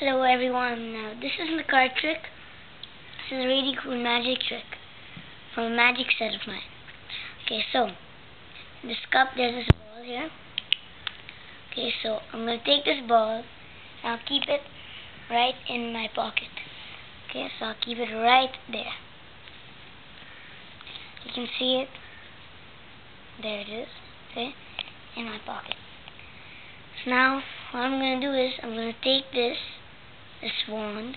Hello everyone, now this is the card trick, this is a really cool magic trick from a magic set of mine. Okay, so, this cup there's this ball here. Okay, so I'm going to take this ball and I'll keep it right in my pocket. Okay, so I'll keep it right there. You can see it. There it is, okay, in my pocket. So now, what I'm going to do is, I'm going to take this this wand,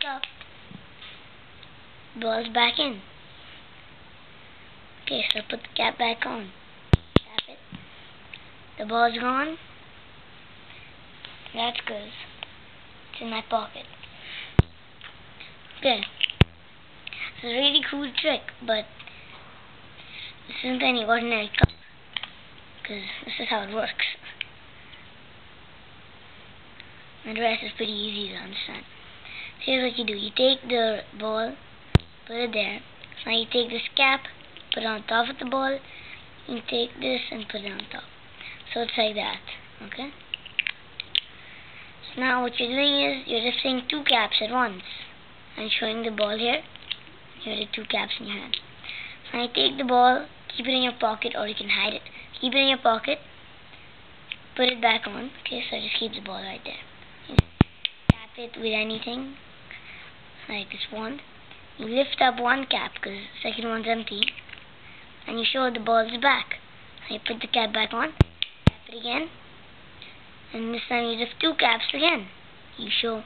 tap the balls back in. Okay, so put the cap back on. Tap it. The ball's gone. That's good. It's in my pocket. Okay. It's a really cool trick, but this isn't any ordinary cup. Because this is how it works. And the rest is pretty easy to understand. So here's what you do. You take the ball, put it there. Now you take this cap, put it on top of the ball. You take this and put it on top. So it's like that. Okay? So now what you're doing is you're just lifting two caps at once. And showing the ball here. Here are the two caps in your hand. So now you take the ball, keep it in your pocket or you can hide it. Keep it in your pocket, put it back on. Okay, so just keep the ball right there it with anything. Like this wand. You lift up one cap because the second one's empty. And you show the ball's back. So you put the cap back on. Tap it again. And this time you lift two caps again. You show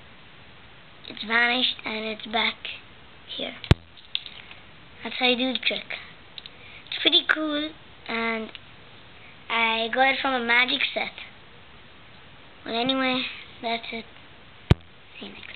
it's vanished and it's back here. That's how you do the trick. It's pretty cool and I got it from a magic set. Well anyway that's it Phoenix.